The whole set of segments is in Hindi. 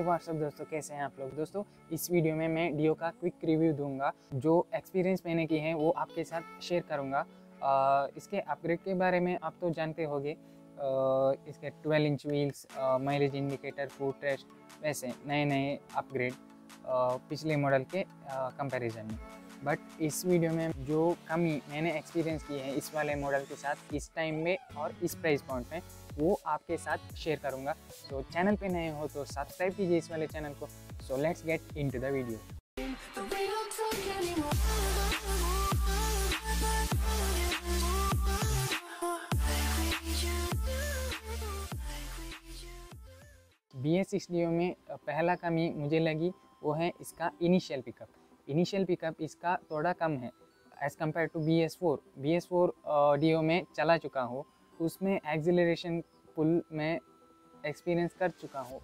व्हाट्सअप दोस्तों? कैसे हैं आप लोग? दोस्तों इस वीडियो में मैं डियो का क्विक रिव्यू दूँगा। जो एक्सपीरियंस मैंने की है वो आपके साथ शेयर करूँगा। आ, इसके अपग्रेड के बारे में आप तो जानते होंगे। इसके 12 inch wheels mileage indicator food test वैसे नए नए अपग्रेड पिछले मॉडल के कंपेरिजन में। बट इस वीडियो में जो कमी मैंने एक्सपीरियंस की है इस वाले मॉडल के साथ, इस टाइम में और इस प्राइस पॉइंट में, वो आपके साथ शेयर करूँगा। तो चैनल पे नए हो तो सब्सक्राइब कीजिए इस वाले चैनल को। So let's get into the video B S S में पहला कमी मुझे लगी, वो है इसका इनिशियल पिकअप इनिशियल पिकअप इसका थोड़ा कम है as compare to B S four B S four Dio में चला चुका हूँ, उसमें एक्सिलेशन पुल में एक्सपीरियंस कर चुका हूँ।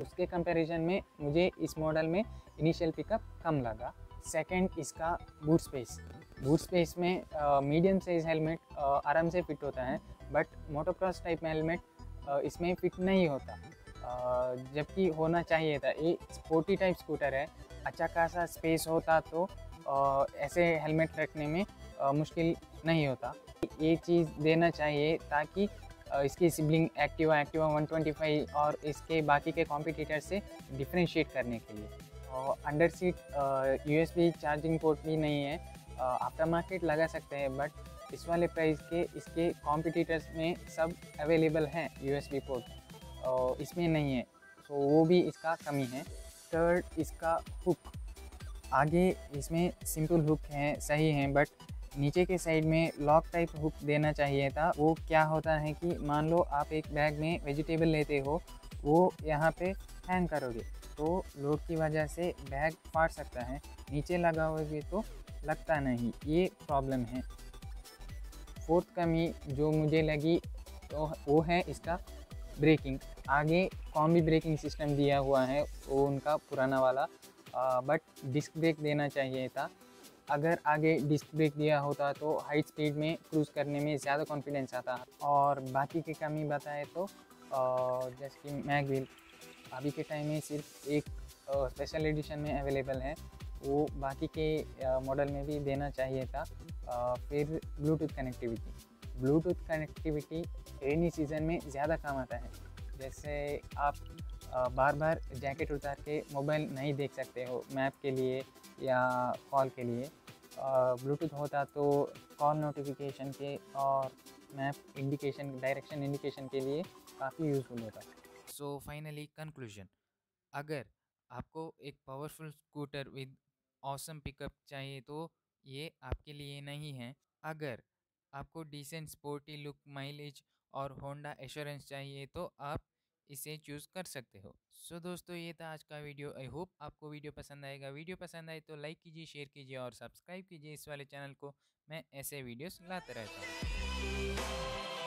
उसके कंपैरिजन में मुझे इस मॉडल में इनिशियल पिकअप कम लगा। सेकंड इसका बूट स्पेस बूट स्पेस में मीडियम साइज़ हेलमेट आराम से फिट होता है बट मोटोक्रॉस टाइप में हेलमेट इसमें फिट नहीं होता। जबकि होना चाहिए था, ये स्पोर्टी टाइप स्कूटर है अच्छा खासा स्पेस होता तो ऐसे हेलमेट रखने में मुश्किल नहीं होता। ये चीज़ देना चाहिए ताकि इसकी सिबलिंग एक्टिवा एक्टिवा 125 और इसके बाकी के कॉम्पिटिटर से डिफ्रेंशिएट करने के लिए। और under seat USB charging port भी नहीं है। आफ्टर मार्केट लगा सकते हैं बट इस वाले प्राइस के, इसके कॉम्पिटिटर्स में सब अवेलेबल हैं यूएसबी पोर्ट इसमें नहीं है सो वो भी इसका कमी है। थर्ड इसका हुक। आगे इसमें सिंपल हुक हैं, सही हैं बट नीचे के साइड में लॉक टाइप हुक देना चाहिए था। वो क्या होता है कि मान लो आप एक बैग में वेजिटेबल लेते हो, वो यहाँ पे हैंग करोगे तो लोड की वजह से बैग फाट सकता है। नीचे लगाओगे तो लगता नहीं, ये प्रॉब्लम है। फोर्थ कमी जो मुझे लगी तो वो है इसका ब्रेकिंग आगे कॉम्बी ब्रेकिंग सिस्टम दिया हुआ है वो उनका पुराना वाला आ, बट डिस्क ब्रेक देना चाहिए था। अगर आगे डिस्क ब्रेक दिया होता तो हाई स्पीड में क्रूज़ करने में ज़्यादा कॉन्फिडेंस आता। और बाकी की कमी बताए तो जैसे कि मैग व्हील अभी के टाइम में सिर्फ़ एक स्पेशल एडिशन में अवेलेबल है। वो बाकी के मॉडल में भी देना चाहिए था। फिर Bluetooth connectivity Bluetooth connectivity rainy season में ज़्यादा काम आता है। जैसे आप बार बार जैकेट उतार के मोबाइल नहीं देख सकते हो मैप के लिए या कॉल के लिए ब्लूटूथ होता तो कॉल नोटिफिकेशन के और मैप इंडिकेशन, डायरेक्शन इंडिकेशन के लिए काफ़ी यूज़फुल होता। सो फाइनली कंक्लूजन, अगर आपको एक powerful scooter with awesome pickup चाहिए तो ये आपके लिए नहीं है। अगर आपको डिसेंट स्पोर्टी लुक, माइलेज और होंडा एश्योरेंस चाहिए तो आप इसे चूज़ कर सकते हो। सो so, दोस्तों ये था आज का वीडियो। आई होप आपको वीडियो पसंद आएगा। वीडियो पसंद आए तो लाइक कीजिए शेयर कीजिए और सब्सक्राइब कीजिए इस वाले चैनल को। मैं ऐसे वीडियोस लाते रहता हूँ।